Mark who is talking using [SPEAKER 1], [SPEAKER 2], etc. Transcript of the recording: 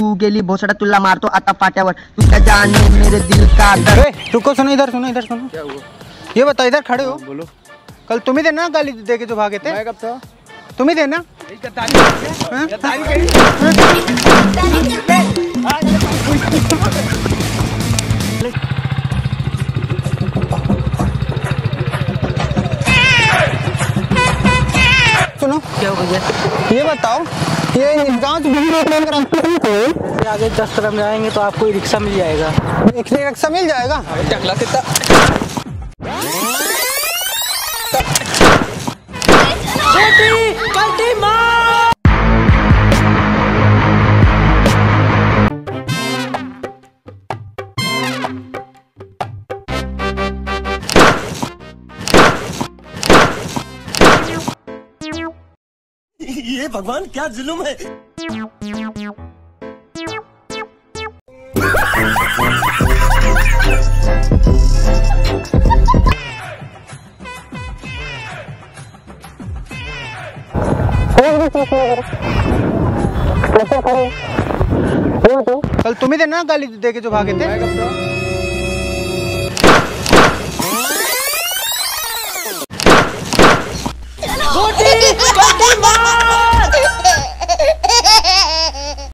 [SPEAKER 1] तू गेली भोसड़ा तुला मारतो आता फाट्यावर तू क्या जाने मेरे दिल का दर्द?
[SPEAKER 2] ए, रुको सुनो इधर सुनो इधर सुनो। क्या हुआ? ये बता इधर खड़े हो। बोलो। कल तुम ही देना ना गाली दे के जो भागे थे।
[SPEAKER 3] मैं कब था?
[SPEAKER 2] तुम ही थे सुनो।
[SPEAKER 1] क्या हो गया?
[SPEAKER 2] ये बताओ ये गाँव से का रास्ता
[SPEAKER 4] आगे दस कदम जाएँगे तो आपको रिक्शा मिल जाएगा।
[SPEAKER 2] रिक्शा मिल जाएगा?
[SPEAKER 3] ये भगवान क्या जुलुम है?
[SPEAKER 2] कल तुम ही थे ना गाली दे के जो भागे थे।
[SPEAKER 1] 给你